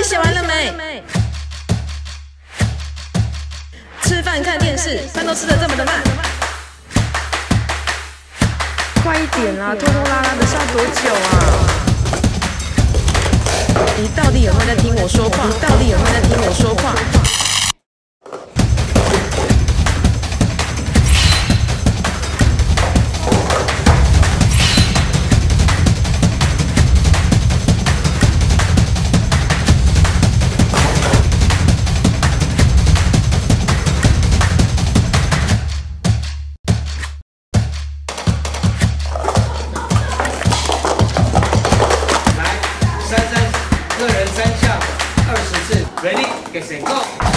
底写完了没？吃饭看电视，饭都吃的这么的慢，快一点啦！拖拖拉拉的是要多久啊？你到底有没有在听我说话？你到底有没有在听我说话？que se encoja.